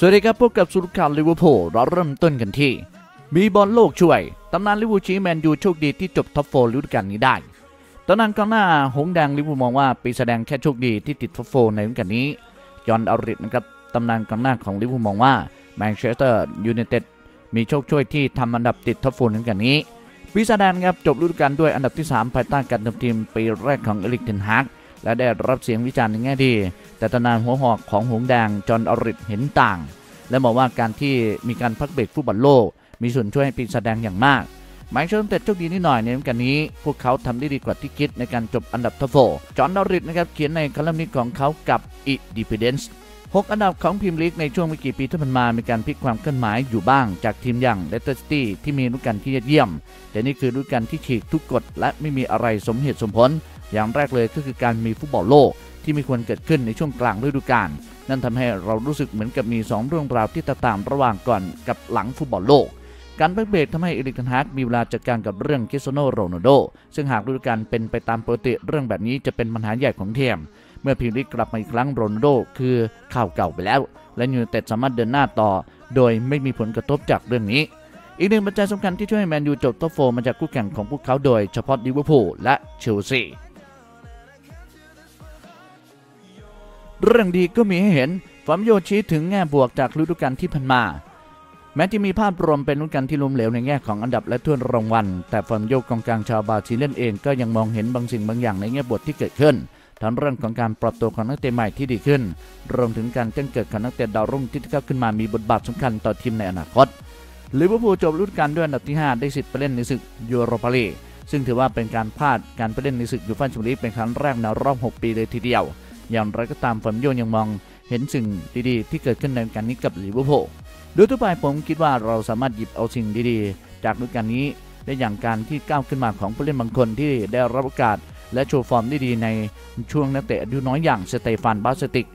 สวัสดีครับพบกับสรุปข่าวลิเวอร์พูลเราเริ่มต้นกันที่ มีบอลโลกช่วย ตำนานลิเวอร์พูลชี้แมนยูโชคดีที่จบท็อปโฟร์ฤดูกาลนี้โดยตำนานกองหน้าหงส์แดงลิเวอร์พูลมองว่าปีศาจแดงแค่โชคดีที่ติดท็อปโฟร์ในฤดูกาลนี้จอห์นอัลดริดจ์นะครับตำนานกองหน้าของลิเวอร์พูลมองว่าแมนเชสเตอร์ยูไนเต็ดมีโชคช่วยที่ทำอันดับติดท็อปโฟร์ในฤดูกาลนี้ปีศาจแดงครับจบฤดูกาลด้วยอันดับที่ 3 ภายใต้การทำทีมปีแรกของเอริกเทนฮาก และได้รับเสียงวิจารณ์ในแง่ดี แต่ตำนานหัวหอกของหงแดงจอห์นอริสเห็นต่าง และบอกว่าการที่มีการพักเบรกฟุตบอลโลก มีส่วนช่วยให้ปีศาจแดงอย่างมากแมนยูไนเต็ดโชคดีนิดหน่อยในฤดูกาลนี้ พวกเขาทำได้ดีกว่าที่คิดในการจบอันดับท็อปโฟจอห์นอริสนะครับเขียนในคอลัมน์นี้ของเขากับ i d e p e n d e n c e หกอันดับของพรีเมียร์ลีกในช่วงไม่กี่ปีที่ผ่านมา มีการพลิกความเคลื่อนไหวอยู่บ้างจากทีมอย่างเลสเตอร์ซิตี้ที่มีฤดูกาลที่ยอดเยี่ยม แต่นี่คือฤดูกาลที่ฉีกทุกกฎและไม่มีอะไรสมเหตุสมผล อย่างแรกเลยก็คือการมีฟุตบอลโลกที่ไม่ควรเกิดขึ้นในช่วงกลางฤดูกาลนั่นทำให้เรารู้สึกเหมือนกับมี 2 เรื่องราวที่แตกต่างระหว่างก่อนกับหลังฟุตบอลโลก การพักเบรกทำให้เอริกเทนฮากมีเวลาจัดการกับเรื่องคริสเตียโนโรนัลโด ซึ่งหากฤดูกาลเป็นไปตามปกติเรื่องแบบนี้จะเป็นปัญหาใหญ่ของเทียม เมื่อพรีเมียร์ลีกกลับมาอีกครั้งโรนัลโดคือข่าวเก่าไปแล้ว และยูไนเต็ดสามารถเดินหน้าต่อ โดยไม่มีผลกระทบจากเรื่องนี้ อีกหนึ่งปัจจัยสำคัญที่ช่วยให้แมนยูจบท็อปโฟร์มาจากคู่แข่งของพวกเขาโดยเฉพาะลิเวอร์พูลและเชลซี เรื่องดีก็มีให้เห็นฟาบินโญ่ชี้ถึงแง่บวกจากฤดูกาลที่ผ่านมา แม้จะมีภาพรวมเป็นฤดูกาลที่ล้มเหลวในแง่ของอันดับและถ้วยรางวัล แต่ฟาบินโญ่กองกลางชาวบราซิเลียนเองก็ยังมองเห็นบางสิ่งบางอย่างในแง่บวกที่เกิดขึ้นทั้งเรื่องของการปรับตัวของนักเตะใหม่ที่ดีขึ้น รวมถึงการแจ้งเกิดของนักเตะดาวรุ่งที่ก้าวขึ้นมามีบทบาทสำคัญต่อทีมในอนาคตลิเวอร์พูลจบฤดูกาลด้วยอันดับที่ 5 ได้สิทธิ์ไปเล่นในศึกยูโรปาลีกซึ่งถือว่าเป็นการพลาดการไปเล่นในศึกยูฟ่าแชมเปี้ยนลีกเป็นครั้งแรกในรอบ 6 ปีเลยทีเดียว อย่างไรก็ตามฟาบินโญ่ยังมองเห็นสิ่งดีๆ ที่เกิดขึ้นในฤดูกาลนี้กับลิเวอร์พูลโดยทั่วไปผมคิดว่าเราสามารถหยิบเอาสิ่งดีๆ จากฤดูกาลนี้ได้อย่างการที่ก้าวขึ้นมาของผู้เล่นบางคนที่ได้รับโอกาสและโชว์ฟอร์มได้ดีในช่วงนักเตะอายุน้อยอย่างสเตฟานบายเซติช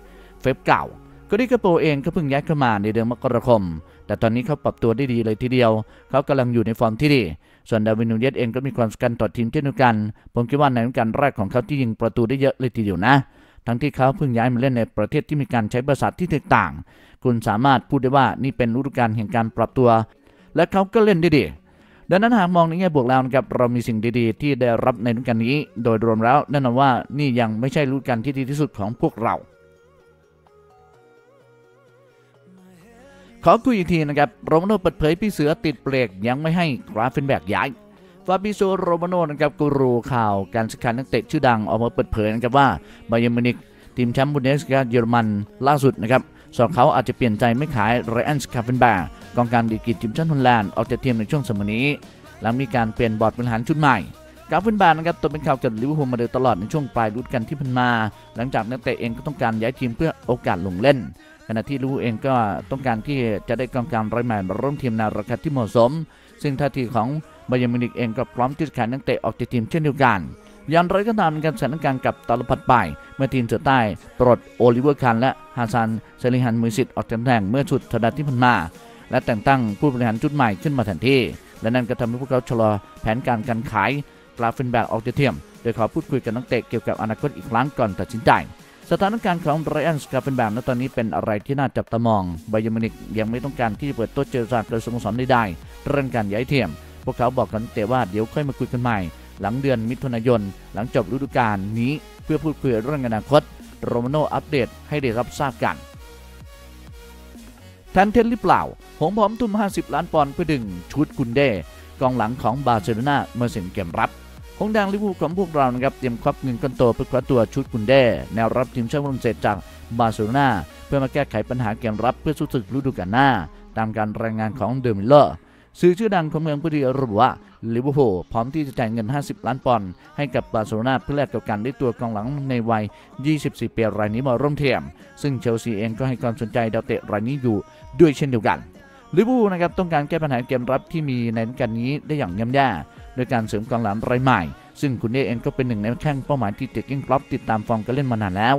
เฟบเก่าโคดี้ กักโปเองก็เพิ่งย้ายเข้ามาในเดือนมกราคม แต่ตอนนี้เขาปรับตัวได้ดีเลยทีเดียว เขากำลังอยู่ในฟอร์มที่ดี ส่วนดาวินูเยสเองก็มีความสำคัญต่อทีมเช่นเดียวกัน ผมคิดว่าในฤดูกาลแรกของเขาที่ยิงประตูได้เยอะเลยทีเดียวนะ ทั้งที่เขาเพิ่งย้ายมาเล่นในประเทศที่มีการใช้ภาษาที่แตกต่าง คุณสามารถพูดได้ว่านี่เป็นฤดูกาลแห่งการปรับตัว และเขาก็เล่นได้ดีดังนั้นหากมองในแง่บวกแล้วนะครับเรามีสิ่งดีๆ ที่ได้รับในฤดูกาลนี้ โดยรวมแล้วแน่นอนว่านี่ยังไม่ใช่ฤดูกาลที่ดีที่สุดของพวกเรา ขอคุยอีกทีนะครับโรมาโนเปิดเผยเสือใต้ติดเบรกยังไม่ให้กราเฟนแบร์กย้าย ฟาบริซิโอ โรมาโนนะครับกูรูข่าวการสักการนักเตะชื่อดังออกมาเปิดเผยนะครับว่าบาเยิร์นมิวนิกทีมแชมป์บุนเดสลีกาเยอรมันล่าสุดนะครับพวกเขาอาจจะเปลี่ยนใจไม่ขายไรอัน กราเฟนแบร์กกองกลางดีกรีทีมชาติฮอลแลนด์ออกจากทีมในช่วงสมัยนี้หลังมีการเปลี่ยนบอร์ดบริหารชุดใหม่กราเฟนแบร์กนะครับตกเป็นข่าวกับลิเวอร์พูลมาโดยตลอดในช่วงปลายฤดูกาลที่ผ่านมา หลังจากนักเตะเองก็ต้องการย้ายทีมเพื่อโอกาสลงเล่น ขณะที่ลิเวอร์พูเองก็ต้องการที่จะได้กองกลางรายใหม่มาร่วมทีมในราคาที่เหมาะสม ซึ่งท่าทีของ บาเยมินิกเองก็พร้อมที่จะขายนักเตะออกจากทีมเช่นเดียวกันอย่างไรก็ตามการสถานการณ์กลับตาลปัตรไปเมื่อทีมเสือใต้ปลดโอลิเวอร์คาห์นและฮาซันเซลิฮันมือสิทธิ์ออกจากตำแหน่งเมื่อสุดสัปดาห์ที่ผ่านมา และแต่งตั้งผู้บริหารชุดใหม่ขึ้นมาแทนที่ และนั่นก็ทำให้พวกเขาชะลอแผนการการขายกราเฟนแบร์กออกจากทีมโดยขอพูดคุยกับนักเตะเกี่ยวกับอนาคตอีกครั้งก่อนตัดสินใจสถานการณ์ของไรอัน กราเฟนแบร์กณตอนนี้เป็นอะไรที่น่าจับตามองไบยมินิกยังไม่ต้องการที่จะเปิดโต๊ะเจรจากับสโมสรใดๆเรื่องการย้ายทีม พวกเขาบอกกับนักเตะว่าเดี๋ยวค่อยมาคุยกันใหม่ หลังเดือนมิถุนายน หลังจบฤดูกาลนี้เพื่อพูดคุยเรื่องอนาคต โรมาโนอัปเดตให้ได้รับทราบกันแทนเทรนต์หรือเปล่า หงส์พร้อมทุ่ม 50 ล้านปอนด์เพื่อดึงฌูลส์ กุนเดกองหลังของบาร์เซโลนาเพื่อเสริมเกมรับหงส์แดงลิเวอร์พูลของพวกเรานะครับเตรียมควักเงินก้อนโตเพื่อคว้าตัวฌูลส์ กุนเดแนวรับทีมชาติฝรั่งเศสจากบาร์เซโลนาเพื่อมาแก้ไขปัญหาเกมรับเพื่อสู้ศึกฤดูกาลหน้า ตามการรายงานของเดอะมิร์เรอร์ สื่อชื่อดังของเมืองผู้ดีระบุว่าลิเวอร์พูลพร้อมที่จะจ่ายเงิน 50 ล้านปอนด์ให้กับบาร์เซโลนาเพื่อแลกกับการได้ตัวกองหลังในวัย 24 ปีรายนี้มาร่วมเทียม ซึ่งเชลซีเองก็ให้ความสนใจดาวเตะรายนี้อยู่ด้วยเช่นเดียวกันลิเวอร์พูลนะครับต้องการแก้ปัญหาเกมรับที่มีในกาลนี้ได้อย่างย่ำแย่โดยการเสริมกองหลังรายใหม่ ซึ่งกุนเดเองก็เป็นหนึ่งในแข้งเป้าหมายที่เตะกิ้งกรอบติดตามฟอร์มการเล่นมานานแล้ว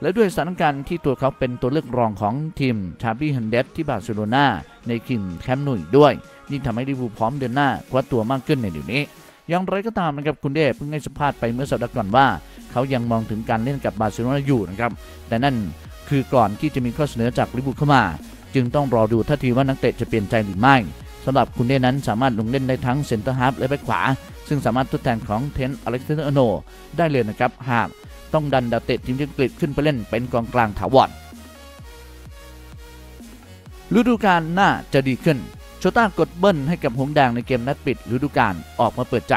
และด้วยสถานการณ์ที่ตัวเขาเป็นตัวเลือกรองของทีมชาบี้ เอร์นานเดซที่บาร์เซโลนาในถิ่นคัมป์นูด้วย ยิ่งทำให้ลิเวอร์พูลพร้อมเดินหน้าคว้าตัวมากขึ้นในเดี๋ยวนี้ อย่างไรก็ตามนะครับกุนเดเพิ่งให้สัมภาษณ์ไปเมื่อสัปดาห์ก่อนว่า เขายังมองถึงการเล่นกับบาร์เซโลนาอยู่นะครับแต่นั่นคือก่อนที่จะมีข้อเสนอจากลิเวอร์พูลเข้ามา จึงต้องรอดูท่าทีว่านักเตะจะเปลี่ยนใจหรือไม่สำหรับกุนเดนั้นสามารถลงเล่นได้ทั้งเซนเตอร์ฮาล์ฟและแบ็คขวา ซึ่งสามารถทดแทนของเทนอเล็กซานเดอร์โนได้เลยนะครับหากต้องดันดาวเตะทีมอังกฤษขึ้นไปเล่นเป็นกองกลางถาวรฤดูกาลหน้าจะดีขึ้น โชต้ากดเบิ้ลให้กับหงแดงในเกมนัดปิดฤดูกาลออกมาเปิดใจ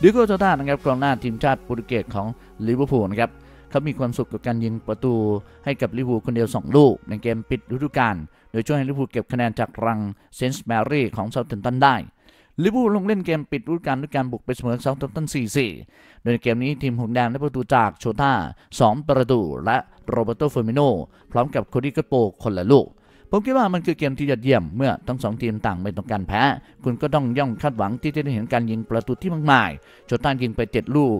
ดิโอโก้โชต้านะครับกองหน้าทีมชาติโปรตุเกสของลิเวอร์พูลนะครับเขามีความสุขกับการยิงประตูให้กับลิเวอร์พูลคนเดียว 2 ลูก ในเกมปิดฤดูกาลโดยช่วยให้ลิเวอร์พูลเก็บคะแนนจากรังเซนต์แมรี่ของเซาท์แฮมป์ตันได้ลิเวอร์พูลลงเล่นเกมปิดฤดูกาลด้วยการบุกไปเสมอเซาท์แฮมป์ตัน 4-4 โดยในเกมนี้ทีมหงแดงได้ประตูจากโชต้า 2 ประตู และโรแบร์โต้ ฟีร์มีโน่ พร้อมกับโคดี้กัปโปคนละลูก ผมคิดว่ามันคือเกมที่ยอดเยี่ยมเมื่อทั้งสองทีมต่างไม่ต้องการแพ้ คุณก็ต้องย่อมคาดหวังที่จะได้เห็นการยิงประตูที่มากมายโชต้ายิงไป 7 ลูก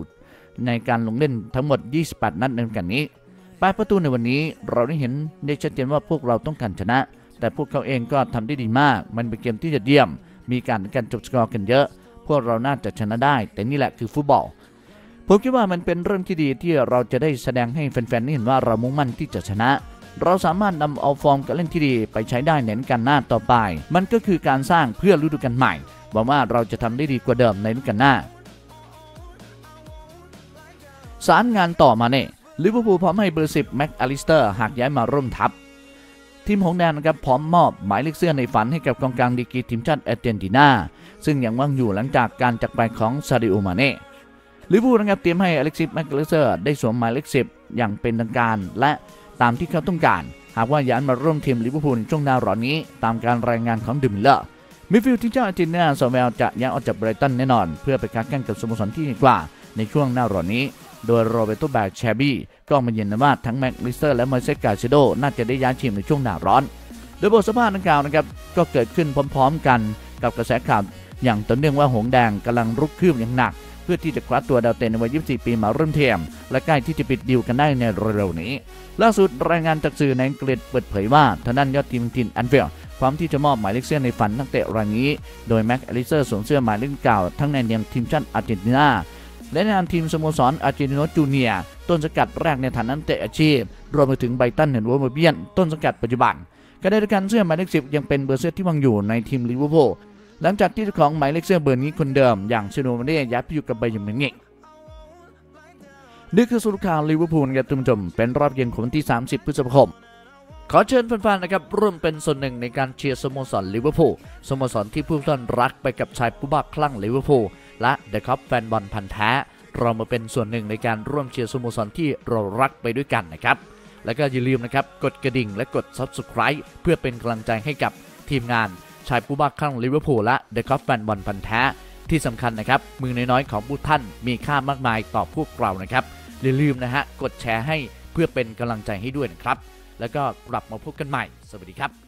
ในการลงเล่นทั้งหมด 28 นัดในกันนี้ปลายประตูในวันนี้เราได้เห็นได้ชัดเจนว่าพวกเราต้องการชนะ แต่พวกเขาเองก็ทำได้ดีมาก มันเป็นเกมที่ยอดเยี่ยม มีการการจบสกอร์กันเยอะ พวกเราน่าจะชนะได้ แต่นี่แหละคือฟุตบอลผมคิดว่ามันเป็นเรื่องที่ดีที่เราจะได้แสดงให้แฟนๆได้เห็นว่าเรามุ่งมั่นที่จะชนะ เราสามารถนำเอาฟอร์มการเล่นที่ดีไปใช้ได้ในฤดูกาลหน้าต่อไป มันก็คือการสร้างเพื่อฤดูกาลใหม่หวังว่าเราจะทำได้ดีกว่าเดิมในฤดูกาลหน้า รายงานต่อมาเนี่ยลิเวอร์พูลพร้อมให้เบอร์สิบแม็คอลลิสเตอร์หากย้ายมาร่วมทัพทีมหงแดงนะครับพร้อมมอบหมายเลขเสื้อในฝันให้กับกองกลางดีกรีทีมชาติอาร์เจนตินาซึ่งยังว่างอยู่หลังจากการจากไปของซาดิโอมาเน่ลิเวอร์พูลนะครับเตรียมให้อเล็กซิสแม็คอลลิสเตอร์ได้สวมหมายเลขสิบอย่างเป็นทางการและ ตามที่เขาต้องการ หากว่าย้ายมาร่วมทีมลิเวอร์พูลช่วงหน้าร้อนนี้ ตามการรายงานของเดอะ มิร์เรอร์มิดฟิลด์ทีมชาติอาร์เจนตินาสแวลจะย้ายออกจากไบรท์ตันแน่นอน เพื่อไปค้าแข่งกับสโมสรที่ดีกว่า ในช่วงหน้าร้อนนี้ โดยโรแบร์โต้ เด แซร์บี้ก็มายืนยันว่าทั้งแม็คอลลิสเตอร์และมอยเซส ไกเซโด้น่าจะได้ย้ายทีมในช่วงหน้าร้อน โดยบทสัมภาษณ์ดังกล่าวนะครับก็เกิดขึ้นพร้อม ๆ กันกับกระแสข่าวอย่างต่อเนื่องว่าหงแดงกำลังรุกคืบอย่างหนัก เพื่อที่จะคว้าตัวดาวเตะในวัย 24 ปีมาร่วมทีมและใกล้ที่จะปิดดีลกันได้ในเร็วๆนี้ ล่าสุดรายงานจากสื่อในอังกฤษเปิดเผยว่าทางด้านยอดทีมทีมแอนฟิลด์พร้อมที่จะมอบหมายเลขเสื้อในฝันนักเตะรายนี้ โดยแม็คอลลิสเตอร์สวมเสื้อหมายเลขเก่าทั้งในเนียมทีมชาติอาร์เจนตินาและในนามทีมสโมสรอาร์เจนติโนส จูเนียร์ต้นสังกัดแรกในฐานะนักเตะอาชีพ รวมไปถึงไบตันเฮนวอร์เบียนต้นสังกัดปัจจุบันขณะเดียวกันเสื้อหมายเลขสิบยังเป็นเบอร์เสื้อที่ว่างอยู่ในทีมลิเวอร์พูล หลังจากที่เจ้าของหมายเลขเสื้อเบอร์นี้คนเดิม อย่างซาดิโอ มาเน่ย้ายไปอยู่กับไบยมินิกนี่คือสรุปข่าวลิเวอร์พูลครับท่านผู้ชมเป็นรอบเย็นของวันที่ 30 พฤษภาคมขอเชิญแฟนๆนะครับร่วมเป็นส่วนหนึ่งในการเชียร์สโมสรลิเวอร์พูลสโมสรที่ทุกท่านรักไปกับชายผู้บ้าคลั่งลิเวอร์พูลและเดอะค็อปแฟนบอลพันธุ์แท้ เรามาเป็นส่วนหนึ่งในการร่วมเชียร์สโมสรที่เรารักไปด้วยกันนะครับ แล้วก็อย่าลืมนะครับกดกระดิ่งและกด Subscribe เพื่อเป็นกำลังใจให้กับทีมงาน ชายผู้บ้าคลั่งลิเวอร์พูลและเดอะค็อปแฟนบอลพันธุ์แท้ที่สำคัญนะครับมือน้อยๆของทุกท่านมีค่ามากมายต่อพวกเรานะครับอย่าลืมนะฮะกดแชร์ให้เพื่อเป็นกำลังใจให้ด้วยนะครับ แล้วก็กลับมาพบกันใหม่ สวัสดีครับ